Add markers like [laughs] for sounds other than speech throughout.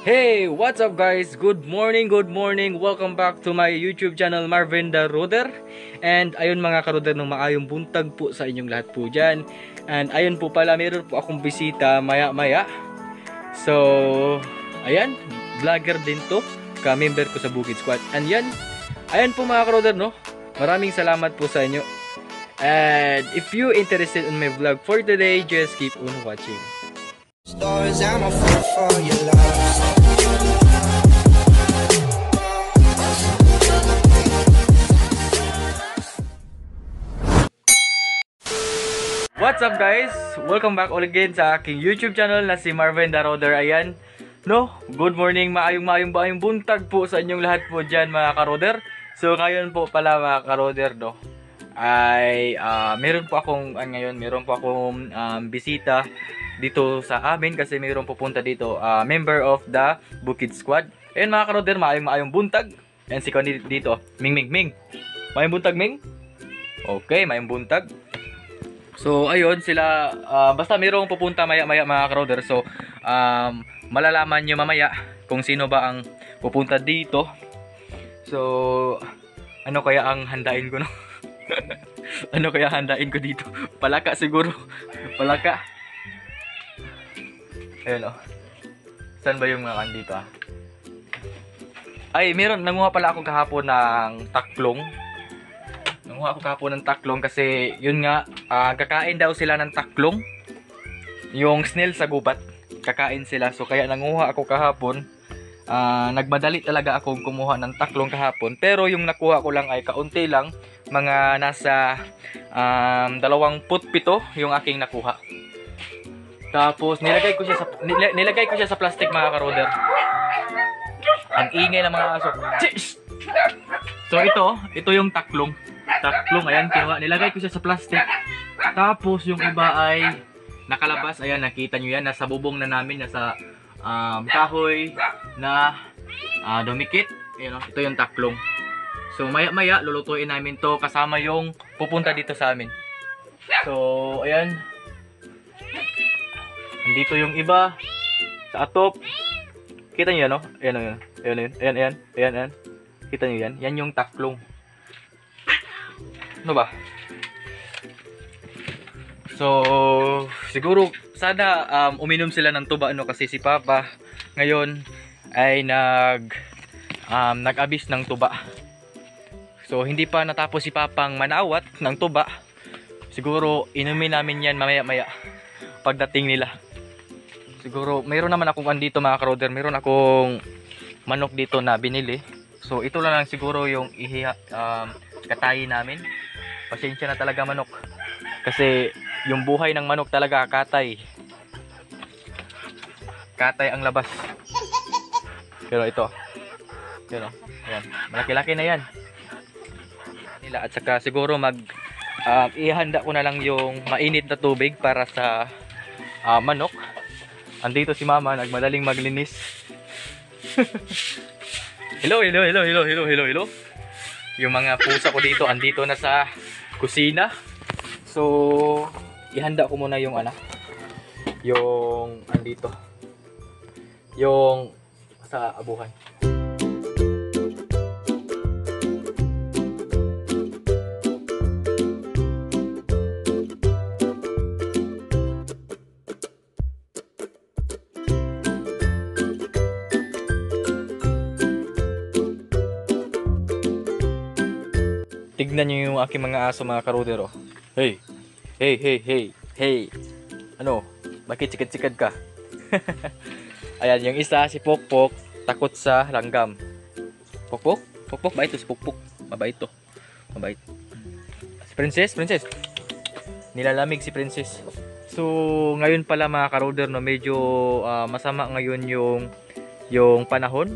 Hey, what's up guys? Good morning, good morning. Welcome back to my YouTube channel Marvin the Roder. And ayun mga karoder ng maayong buntag po sa inyong lahat po dyan. And ayun po pala, meron po akong bisita maya maya. So, ayan, vlogger din to. Ka-member ko sa Bukid Squad. And yan, ayan po mga karoder no. Maraming salamat po sa inyo. And if you interested in my vlog for today, just keep on watching. Stories I'm a fool for your love. What's up guys? Welcome back ulit again sa aking YouTube channel na si Marvin the Roder. Ayan, no? Good morning, maayong maayong maayong buntag po sa inyong lahat po dyan mga karoder. So ngayon po pala mga karoder, no? Ay, ah, meron po akong, ah, ngayon, meron po akong um, bisita dito sa amin kasi meron pupunta dito, ah, member of the Bukid Squad. Ayan mga karoder, maayong maayong buntag. Ayan si Connie dito, Ming Ming Ming. Maayong buntag Ming? Okay, maayong buntag. So ayun sila ah, basta mayroong pupunta maya-maya mga crowder. So um, malalaman nyo mamaya kung sino ba ang pupunta dito. So ano kaya ang handain ko no? [laughs] ano kaya handain ko dito? Palaka siguro. [laughs] Palaka. Ayun oh. Saan ba yung mga andito ah? Ay, meron nanguha pala ako kahapon ng taklong. Nanguha ako kahapon ng taklong kasi yun nga, ah, kakain daw sila ng taklong. Yung snail sa gubat, kakain sila. So kaya nanguha ako kahapon. Ah, nagmadali talaga akong kumuha ng taklong kahapon. Pero yung nakuha ko lang ay kaunti lang. Mga nasa um, dalawang putpito yung aking nakuha. Tapos nilagay ko siya sa nila- nilagay ko siya sa plastic mga karoder. Ang ingay ng mga aso. Chish! So ito, ito yung taklong. Taklong, ayan, kinuha. Nilagay ko siya sa plastic. Tapos yung iba ay nakalabas. Ayan, nakita nyo yan. Nasa bubong na namin, nasa um, kahoy na ah, dumikit. Ayan, oh, ito yung taklong. So maya maya, lulutuin namin to kasama yung pupunta dito sa amin. So, ayan. Andito yung iba. Sa atop. Kita yan, no? Ayan, ayan. Ayan, ayan. Ayan, ayan. Ayan, ayan. Kita nyo yan? Yan yung taklong. Ano ba? So, siguro sana um, uminom sila ng tuba ano kasi si Papa ngayon ay nag um, nag-abis ng tuba. So, hindi pa natapos si Papang manawat ng tuba. Siguro inumin namin yan mamaya-maya pagdating nila. Siguro mayroon naman akong andito mga karoder, mayroon akong manok dito na binili. So, ito lang, lang siguro yung ihiha um, katayin namin. Pasensya na talaga manok. Kasi yung buhay ng manok talaga katay. Katay ang labas. Pero ito. Pero, ayan. Malaki-laki na yan. Nila. At saka siguro mag ah, ihanda ko na lang yung mainit na tubig para sa ah, manok. Andito si mama, nagmadaling maglinis. hello, hello, hello, hello, hello, hello, hello. Yung mga pusa ko dito, andito na sa kusina. So, ihanda ko muna yung ano, yung andito. Yung sa abuhan. Tignan niyo yung aking mga aso mga karuder oh. Hey. Hey, hey, hey. Hey. Ano? Bakit sikad-sikad ka? [laughs] Ayan, yung isa si Pokpok takot sa langgam. Pokpok? Pokpok ba ito si Pokpok? Mabait to. Mabait. Si Princess, Princess. Nilalamig si Princess. So, ngayon pala mga karuder no, medyo ah, masama ngayon yung yung panahon.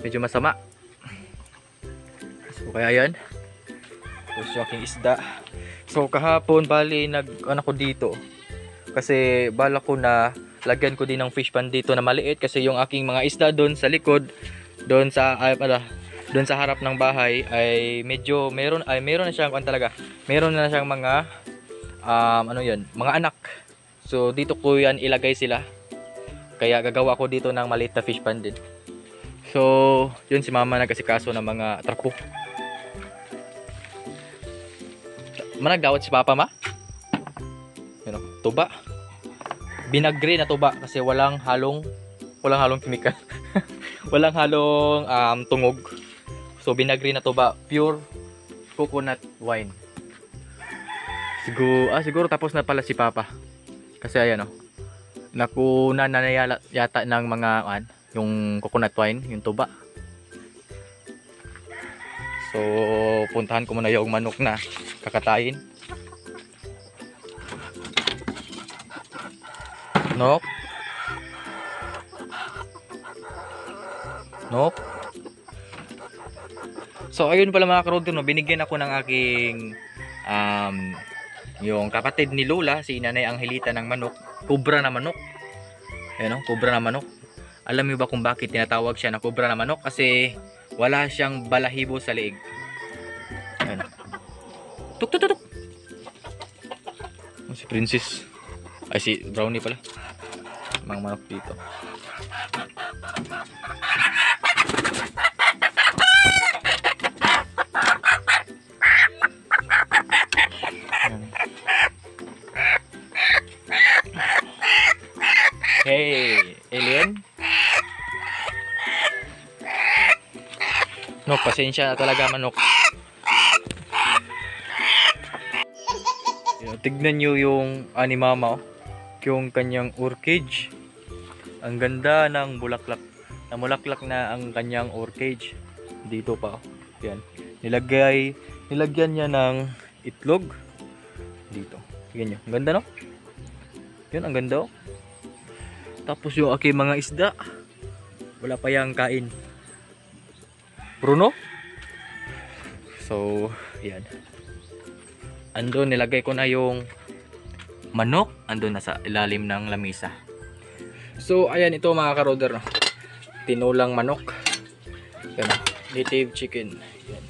Medyo masama. So, kaya yan. Tapos yung aking isda. So kahapon bali nag ano ko dito. Kasi bala ko na lagyan ko din ng fish pan dito na maliit kasi yung aking mga isda doon sa likod, doon sa ay ala, doon sa harap ng bahay ay medyo meron ay meron na siyang ano talaga. Meron na siyang mga um, ano 'yun, mga anak. So dito ko yan ilagay sila Kaya gagawa ko dito ng maliit na fish pond din. So, yun si mama nagkasikaso ng mga trapo. Managdawat si papa ma? Yun o, tuba. Binagre na tuba kasi walang halong walang halong chemical. [laughs] walang halong um, tungog. So binagre na tuba, pure coconut wine. Siguro, ah, siguro tapos na pala si Papa. Kasi ayan oh. Nakuna na yata ng mga an, yung coconut wine, yung tuba. So, puntahan ko muna yung manok na kakatayin. Nok. Nok. So, ayun pala mga karodo, no, binigyan ako ng aking um, yung kapatid ni Lola, si Nanay Angelita ng manok, kubra na manok. Ayan o, kubra na manok. Alam niyo ba kung bakit tinatawag siya na kubra na manok? Kasi wala siyang balahibo sa leeg. Ayan. Tuk tuk tuk tuk. Oh, Si Princess. Ay, si Brownie pala. Mga manok dito. Hey, alien. No, pasensya na talaga manok. Ayan, Tignan nyo yung animama oh. Yung kanyang orchid. Ang ganda ng bulaklak. Namulaklak na ang kanyang orchid. Dito pa oh. Yan. Nilagay, nilagyan niya ng itlog. Dito. Tignan nyo. Ang ganda no? Yun, ang ganda oh. Tapos yung aking mga isda. Wala pa yang kain. Bruno? So, yan. Andun, nilagay ko na yung manok. Andun na sa ilalim ng lamisa. So, ayan ito mga karoder. No? Tinulang manok. Yan. Native chicken. Yan.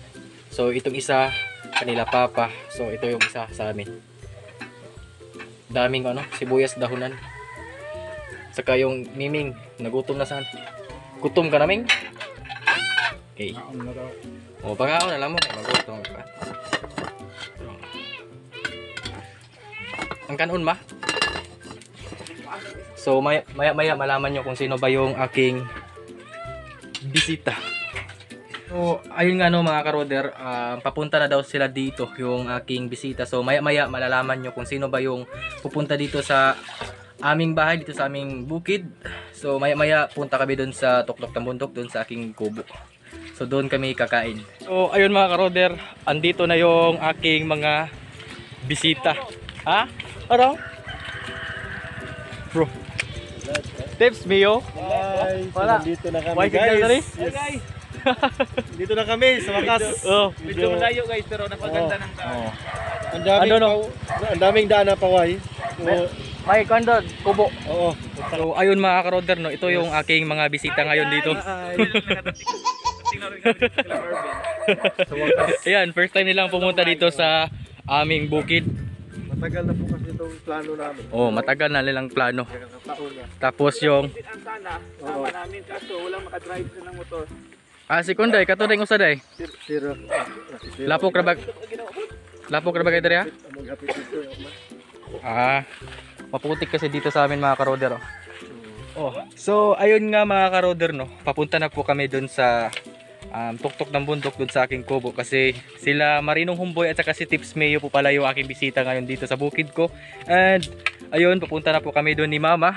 So, itong isa, kanila papa. So, ito yung isa sa amin. Daming ano, sibuyas dahunan. Saka yung miming, nagutom na saan. Gutom ka naming? Okay. O, pagkakaon na lang mo, kay magutom ka. Ang kanon ma? So, maya, maya, maya malaman nyo kung sino ba yung aking bisita. So, ayun nga no mga karoder, ah, papunta na daw sila dito yung aking bisita. So, maya maya malalaman nyo kung sino ba yung pupunta dito sa aming bahay, dito sa aming bukid. So, maya maya punta kami doon sa Tuktok ng Bundok, doon sa aking kubo. So, doon kami kakain. So, ayun mga karoder, andito na yung aking mga bisita. Ha? Ano? Bro. Tips, Mio. Guys, Wala. dito na kami Why na rin? Yes. [laughs] dito na kami sa wakas. Oh. Medyo malayo guys pero napaganda ng Oh. Ang daming Ano, no? ang daming daan na paway. So, May kanda, kubo. oo. So, ayun mga karoder, no, ito yung aking mga bisita ngayon dito. [laughs] Sa wakas. Ayan, first time nilang pumunta dito sa aming bukid. Matagal na po kasi itong plano namin. Oh, matagal na nilang plano. Na. Tapos yung, ang sana Oo. sama namin kaso walang makadrive sa ng motor. ah, si Kunday, katuring usaday. Sir, sir, sir. Lapok rabag, lapok rabag kayo ha? Dito. Ah, maputik kasi dito sa amin mga karoder. Oh. oh. So, ayun nga mga karoder, no. Papunta na po kami doon sa um, tuktok ng bundok doon sa aking kubo kasi sila Marinong Humboy at saka si Tips Mayo po pala yung aking bisita ngayon dito sa bukid ko. And ayun, papunta na po kami doon ni Mama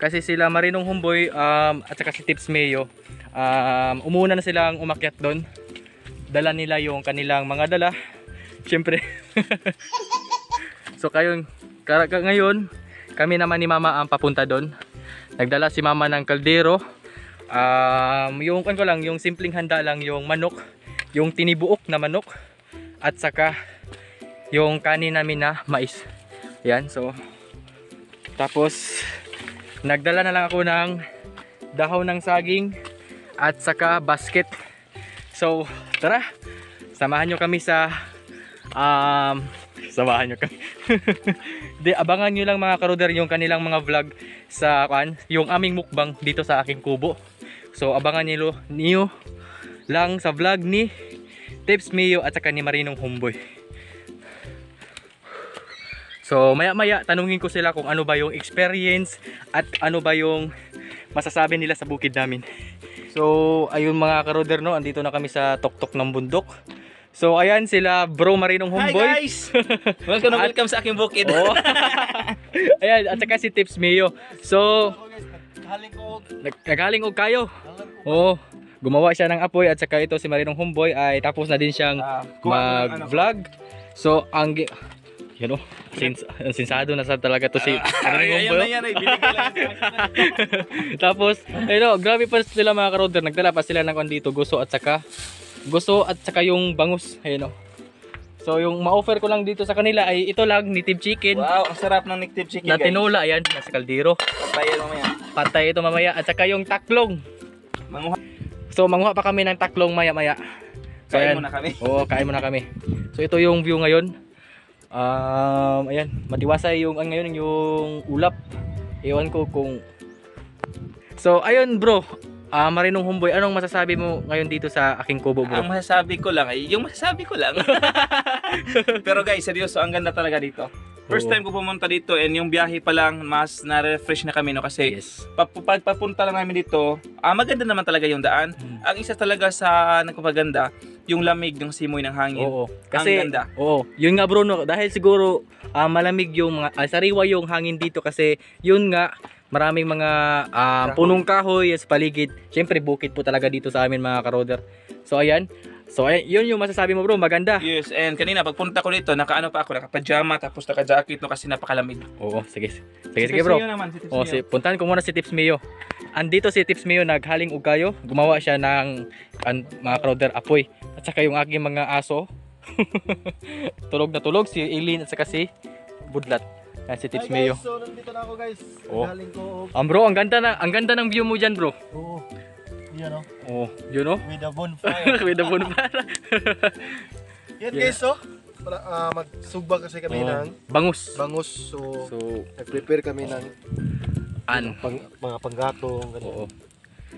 kasi sila Marinong Humboy um, at saka si Tips Mayo um, umuna na silang umakyat doon. Dala nila yung kanilang mga dala. Siyempre. [laughs] So kayon kara- ka- ngayon kami naman ni Mama ang papunta doon. Nagdala si Mama ng kaldero. Um, yung kan ko lang, yung simpleng handa lang yung manok, yung tinibuok na manok at saka yung kanin namin na mais. Yan, so tapos nagdala na lang ako ng dahon ng saging at saka basket. So, tara. Samahan nyo kami sa um, samahan nyo kami [laughs] Di, abangan nyo lang mga karoder yung kanilang mga vlog sa kan, yung aming mukbang dito sa aking kubo. So abangan nyo, niyo lang sa vlog ni Tips Mio at saka ni Marinong Homeboy. So maya maya tanungin ko sila kung ano ba yung experience at ano ba yung masasabi nila sa bukid namin. So ayun mga karoder no, andito na kami sa tuktok ng bundok. So ayan sila Bro Marinong Hi Homeboy. guys! [laughs] welcome na welcome sa aking bukid. Oo. [laughs] Ayan, at saka si Tips Mio. So, Haling ko. nag nagaling og kayo. Oo. Gumawa siya ng apoy at saka ito si Marinong Homeboy ay tapos na din siyang Ah, ano. mag-vlog. So, ang you know, sins ang [laughs] sinsado na sa talaga to si Marinong Ay, ayan Homeboy. na yan, akin. [laughs] Tapos, ayun, grabe pa sila mga karoder. Nagdala pa sila ng dito, gusto at saka gusto at saka yung bangus. Ayun oh. So, yung ma-offer ko lang dito sa kanila ay ito lang, native chicken. Wow, ang sarap ng Nick Chicken na guys. tinola yan nasa kaldero Tayo mamaya. Patay ito mamaya. At saka yung taklong. Manguha. so manguha pa kami ng taklong maya maya so Kain ayan. muna kami. [laughs] oo kain muna kami. So ito yung view ngayon. Um, ayan. Matiwasay yung ang ngayon yung ulap. Iwan ko kung so ayun bro ah Marinong Homeboy anong masasabi mo ngayon dito sa aking kubo bro Ang masasabi ko lang ay, yung masasabi ko lang. [laughs] Pero guys, seryoso, ang ganda talaga dito. First Oo. time ko pumunta dito and yung biyahe pa lang, mas na-refresh na kami no kasi yes pag, pag papunta lang namin dito, ah, maganda naman talaga yung daan. Hmm. Ang isa talaga sa nagpapaganda, yung lamig ng simoy ng hangin. Oo. Kasi Ang ganda. Oo. Yun nga bro no, dahil siguro ah, malamig yung mga ah, sariwa yung hangin dito kasi yun nga maraming mga Kahoy. punong kahoy sa paligid. Syempre bukid po talaga dito sa amin mga karoder. So ayan. So ayan, yun yung masasabi mo bro, maganda. Yes, and kanina pagpunta ko dito, nakaano pa ako, naka-pajama tapos naka-jacket no kasi napakalamig. Oo, sige. Sige, sige bro. Naman, si Tips Oh, si, puntahan ko muna si Tips Mio. Andito si Tips Mio naghaling ugayo. Gumawa siya ng an, mga crowder apoy. At saka yung aking mga aso. [laughs] tulog na tulog si Eileen at saka si Budlat. Yan si Tips Mio. So, nandito na ako guys. Oh. Haling ko. Um, bro, ang ganda na ang ganda ng view mo diyan, bro. Oo. Yan o. Oh, you know? With a bonfire. [laughs] With the bonfire. [laughs] Yan Yeah. guys oh. Para, ah, magsugba kasi kami Oh, ng bangus. bangus. So, So, nag-prepare kami ng an. pang, mga panggatong. ganyan. Oo.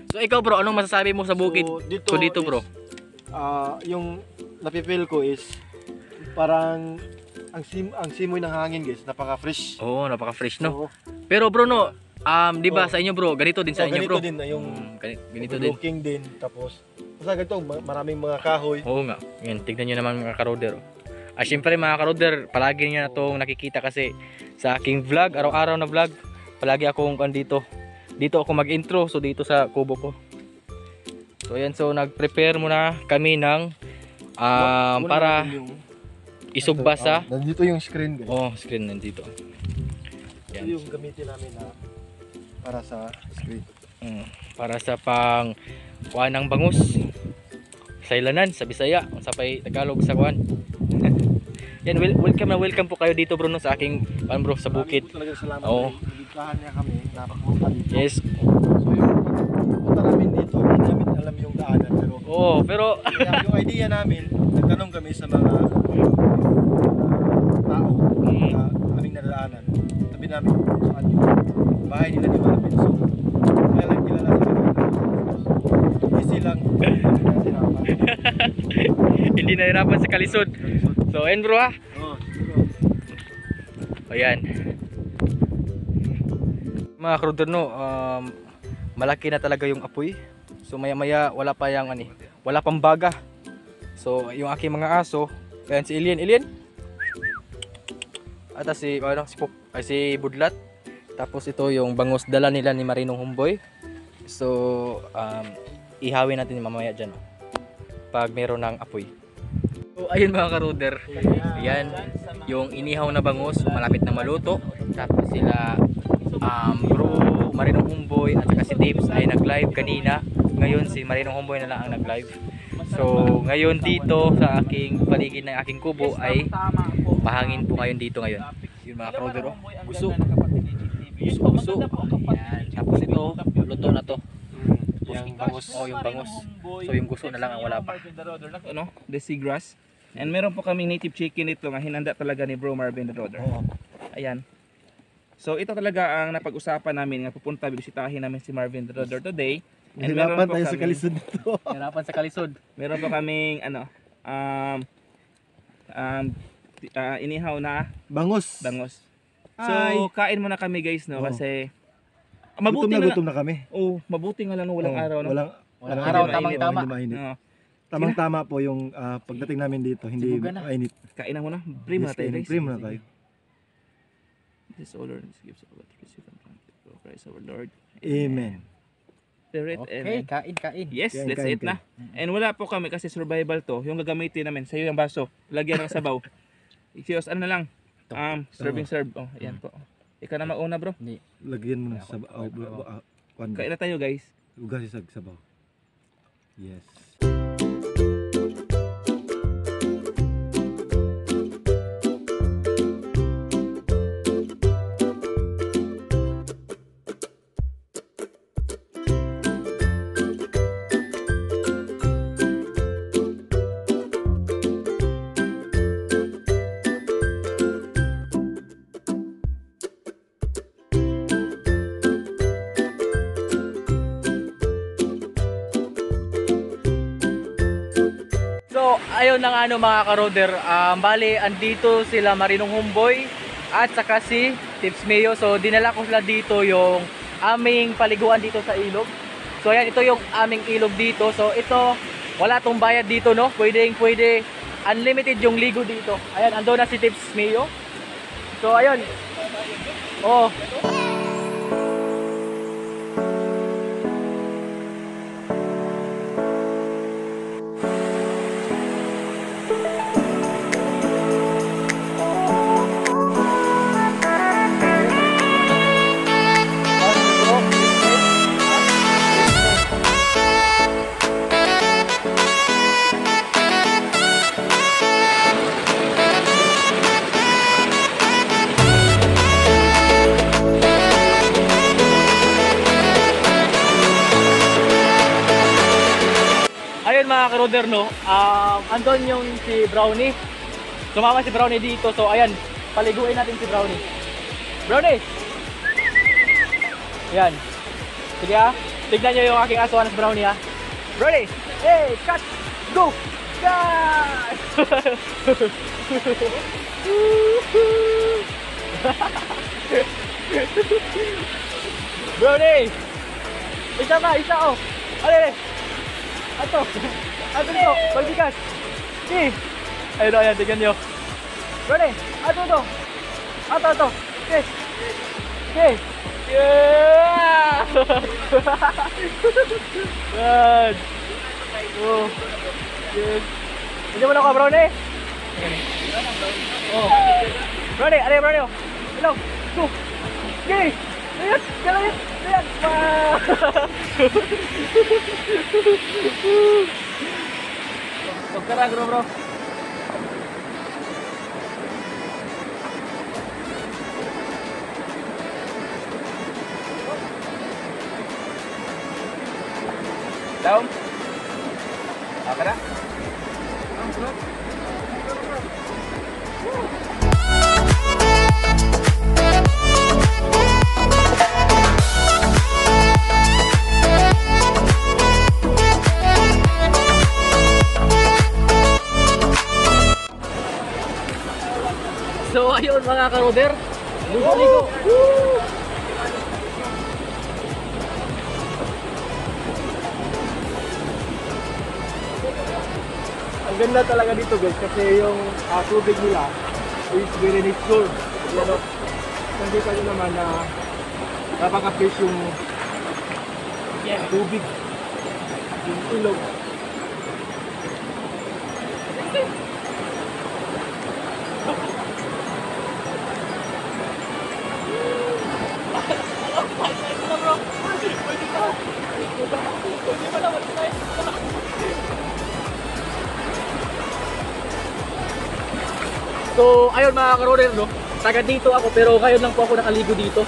So ikaw bro, anong masasabi mo sa bukid? So, dito, So, dito, is, bro. ah, yung napipil ko is parang ang sim ang simoy ng hangin guys, napaka-fresh. Oo, napaka-fresh no. So, Pero bro no, um, 'di ba Oh. sa inyo bro, ganito din sa oh, inyo ganito bro. din na yung Mm, gani- ganito din. looking din. Tapos, basta ganito, ma- maraming mga kahoy. Oo nga. Yan, tignan nyo naman mga karoder. oh. Ah, syempre mga karoder, palagi nyo na itong nakikita kasi sa aking vlog, araw-araw na vlog, palagi akong andito. Dito ako mag-intro, so dito sa kubo ko. So ayan, so nag-prepare muna kami ng um, para natin yung, isugba sa Ah, nandito yung screen guys. oh, screen nandito. Ito Yan. yung gamitin namin na para sa screen. Mm, para sa pang kuan ng bangus. Sa ilanan, sa Bisaya, sa pay Tagalog sa kuan. [laughs] Yan, wel- welcome na welcome po kayo dito bro no, sa aking kuan bro sa bukid. Maraming po talaga salamat. Oo. Niligtahan niya kami na papunta dito. Yes. So yung pagpunta namin dito, hindi namin alam yung daanan. Pero Oo, pero [laughs] yung idea namin, nagtanong kami sa mga uh, tao Mm. na aming nadaanan. Sabi namin saan yung bahay nila ni Marvin. So, kaya lang kilala sa kanila. Easy lang. [laughs] Hindi nahirapan sa kalisod. So, ayun bro ha. Oh. Ayan. Mga kruder no, um, malaki na talaga yung apoy. So maya maya wala pa yung ani, wala pang baga. So yung aking mga aso, ayan si Alien, Alien. At si ano si Pop, ay, si Budlat. Tapos ito yung bangus dala nila ni Marinong Humboy. So um, ihawin natin mamaya diyan oh, pag meron ng apoy. So ayun mga karuder. Ayan, yung inihaw na bangus, malapit na maluto. Tapos sila, um, bro, Marinong Humboy at saka si Tips ay nag-live kanina. Ngayon si Marinong Humboy na lang ang nag-live. So, ngayon dito sa aking paligid ng aking kubo ay mahangin po ngayon dito ngayon. Yun mga crowder, oh. Gusto. Gusto, gusto. Ayan. Tapos ito, luto na to. Yung bangus. Oh, yung bangus. So, yung gusto na lang ang wala pa. Ano? The seagrass. And meron po kaming native chicken dito nga hinanda talaga ni Bro Marvin the Roder. Ayan. So ito talaga ang napag-usapan namin nga pupunta bisitahin namin si Marvin the Roder today. And meron Hirapan po tayo sa kami- kalisod dito. [laughs] Hirapan sa kalisod. Meron pa kaming ano um um ah, inihaw na Bangos. bangos. So Ay. kain muna kami guys no Oo. kasi Gutom mabuti na na, gutom na kami. Oh, mabuti nga lang no, walang Oo, araw no. Walang, Walang araw, tamang-tama. tama po yung ah, pagdating namin dito, hindi na. mainit. Kain na muna. Muna Yes, tayo guys. Pray muna tayo. This all this gives of God, receive for Christ our Lord. Amen. Spirit, Okay, amen. kain, kain. Yes, Kain, let's kain, eat na. And wala po kami kasi survival to. Yung gagamitin namin, sa'yo yung baso. Lagyan ng sabaw. [laughs] Excuse, ano na lang. Um, serving serve. Oh, ayan po. Ikaw na mauna bro. Lagyan mo na sa oh, Kain na tayo guys. Ugas sa sabaw. Yes. Nga ano mga karoder. Um, bali, andito sila Marinong Humboy at saka si Tips Mayo. So, dinala ko sila dito yung aming paliguan dito sa ilog. So, ayan, ito yung aming ilog dito. So, ito, wala tong bayad dito, no? Pwedeng, pwede, unlimited yung ligo dito. Ayan, ando na si Tips Mayo. So, ayun. Oh. Mga no, um, andon yung si Brownie. Sumama si Brownie dito. So ayan, paliguin natin si Brownie. Brownie! Ayan. Sige ah, tignan nyo yung aking aswanan si Brownie ah. Brownie! Hey, cut! Go! Cut! [laughs] Brownie! Isa pa, isa oh! Ale! Ato! Ato to! Pagbigas! Si! Ayun o, ayan, tignan nyo. Brownie! Ato to! Ato, ato! Si! Si! Yeah! [laughs] Yan! Oh! Yes! Hindi mo na ako, Brownie! Oh! Brownie! Ano yung Brownie? oh? Hello! Go! Okay! Ayan! Ayan! Ayan! Wow! Pagkarag bro bro. Down. Ayun mga karoder. Ligo-ligo. Ang ganda talaga dito guys kasi yung uh, tubig nila is very nature. Yan o. Nakita nyo naman na napaka-fish yung tubig. Yung ilog. So, ayun mga karoder, no? Taga dito ako, pero ngayon lang po ako nakaligo dito.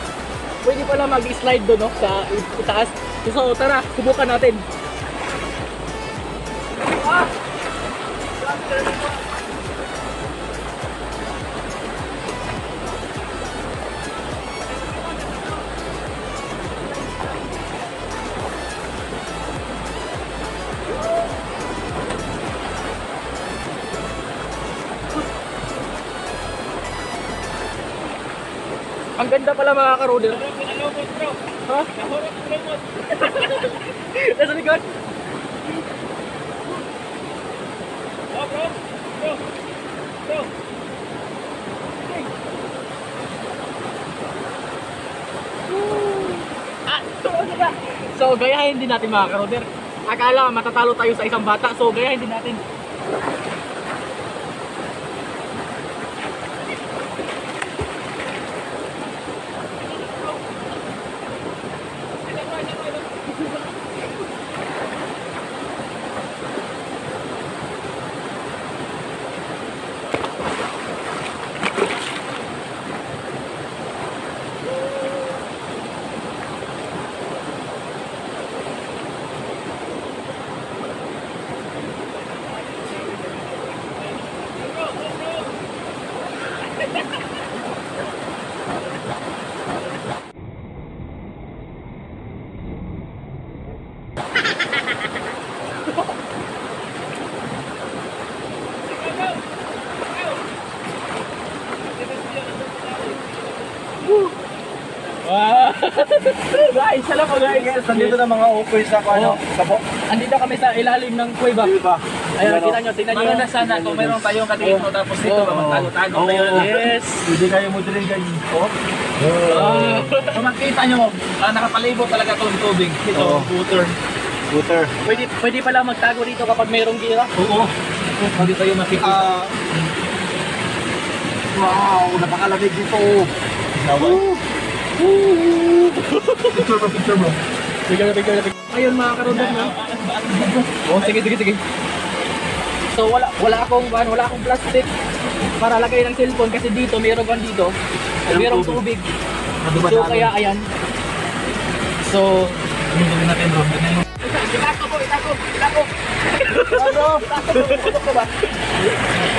Pwede pala mag-slide doon, no? Sa itaas. So, tara, subukan natin. Ah! Ganda pala mga bro. Ha? Nasa So, gayahin din natin mga karoder. Akala matatalo tayo sa isang bata. So, gayahin din natin. Guys, alam mo guys. Nandito na mga ukoy sa ano, sa po. Andito kami sa ilalim ng kuweba. Diba? Ayan, kita nyo, tingnan nyo. Maganda sana kung mayroon tayong katingin tapos dito ba magtago-tago tayo. Yes! Hindi kayo mo din guys. Oh. Ah, kung makita nyo, ah, nakapalibot talaga itong tubig. Ito, water. Scooter. Pwede, pwede pala magtago dito kapag mayroong gira. Oo. Pwede tayo makikita. Ah. wow, napakalamig dito. Woo! Picture bro, picture bro. Bigyan, bigyan, bigyan. Ayun mga karoder no. [laughs] Oh, sige, sige, sige. So wala wala akong ban, wala akong plastic para lagay ng cellphone kasi dito mayroong ban dito. Mayroong tubig. So kaya ayan. So Hindi natin bro. Itako po, itako, itako. Ano?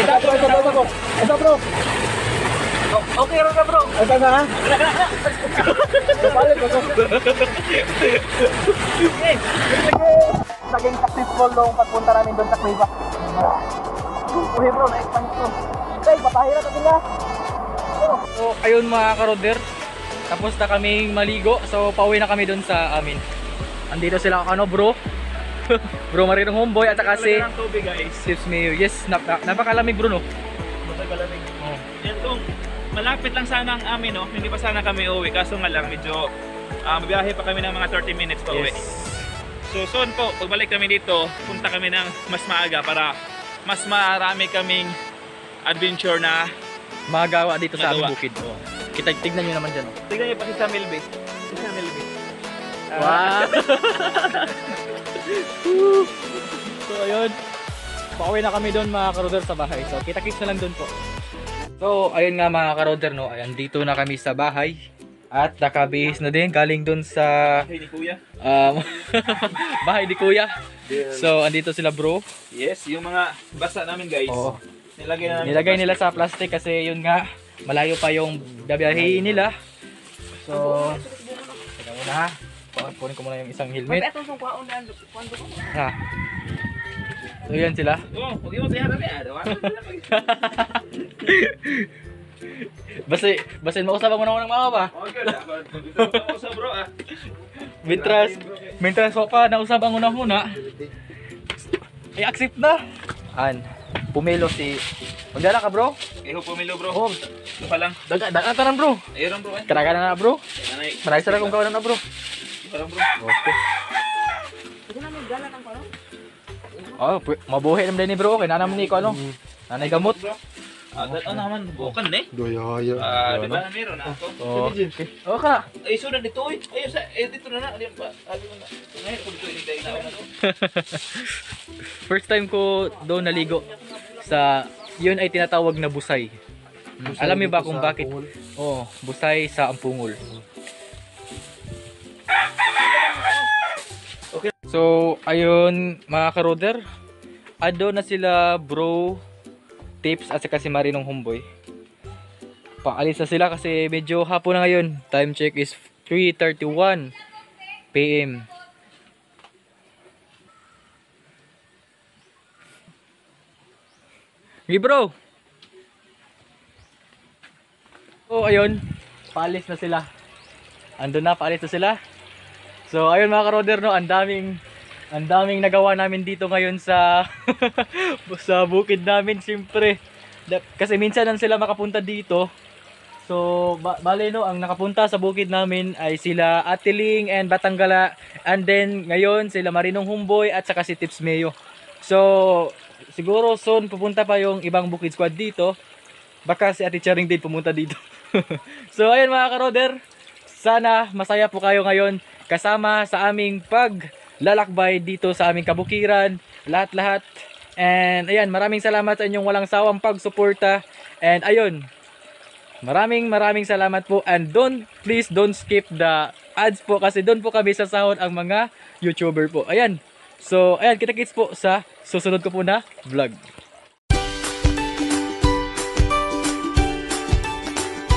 Itako. Ito bro. Okay rin na bro. Ito na ha? Balik ko. Naging successful nung pagpunta namin doon sa Cueva. Uy bro, na-expand ko. Hey, papahira ka sila. So, ayun mga karoder. Tapos na kaming maligo. So, pauwi na kami doon sa amin. Andito sila ano bro. [laughs] bro Marinong Homeboy at saka si tubig guys. Sips Mayo. Yes, nap na- napakalamig bro no. Matagalamig. Yan kung malapit lang sana ang amin, no? Hindi pa sana kami uwi. Kaso nga lang, medyo ah, mabiyahe pa kami ng mga 30 minutes pa uwi. So soon po, pagbalik kami dito, punta kami ng mas maaga para mas marami kaming adventure na Magawa dito sa aming Magawa. bukid. Kita tignan niyo naman diyan. Oh. Tignan niyo pa si Samuel B. Si Samuel B. Wow! [laughs] so ayun, pauwi na kami doon mga karoder sa bahay. So kita-kits na lang doon po. So ayun nga mga karoder no, ayan dito na kami sa bahay. At nakabihis na din galing doon sa Hey ni Kuya. um, [laughs] bahay ni Kuya. So andito sila bro. Yes, yung mga basa namin guys. Oo. Nilagay na namin. Nilagay nila sa plastic kasi yun nga malayo pa yung dabiyahin nila. So, teka muna ha. Kunin ko muna yung isang helmet. Ha. So yan sila. Oh, huwag mo siya harap yan. Basta, basta mausapang mo na ako ng mga ba? Okay, dapat. Sa bro ah. Mintras, mintras ko pa, nausapang una muna. Ay, accept na. An, pumilo si... Magdala ka bro? Iho pumilo bro. Oh, Ito pa lang. daga, daga ka na bro. Ayun bro eh. Karaga na na bro. Nanay. Maray sarap kung kawalan na bro. Okay. Oh, pu- mabuhay naman din ni bro. Kaya naman ni ko ano. Nanay gamot. Ah, dito naman. Bukan eh. Doyaya. Ah, di ba meron na ako? Oh. Okay ka. Ay, so na dito eh. Ayun sa, eh, dito na na. Ayun pa. Ayun na. Ngayon ko dito inigay na ako. [laughs] First time ko doon naligo sa yun ay tinatawag na busay. Alam niyo ba kung bakit? Oo, busay sa Ampungol. So, ayun mga karoder. Ado na sila bro tips at saka si Marinong Homeboy. Paalis na sila kasi medyo hapon na ngayon. Time check is 3.31 PM. Hey bro! So ayun, paalis na sila. Andun na, paalis na sila. So, ayun mga karoder, no, ang daming ang daming nagawa namin dito ngayon sa [laughs] sa bukid namin, siyempre. Kasi minsan lang sila makapunta dito. So, ba- bale no, ang nakapunta sa bukid namin ay sila Atiling and Batanggala. And then, ngayon, sila Marinong Humboy at saka si Tips Mayo. So, siguro soon pupunta pa yung ibang bukid squad dito. Baka si Ate Charing din pumunta dito. [laughs] so, ayun mga karoder. Sana masaya po kayo ngayon kasama sa aming paglalakbay dito sa aming kabukiran. Lahat-lahat. And ayan, maraming salamat sa inyong walang sawang pagsuporta. And ayun, Maraming maraming salamat po and don't please don't skip the ads po kasi doon po kami sasahod ang mga YouTuber po. Ayan. So, ayan, kita-kits po sa susunod ko po na vlog.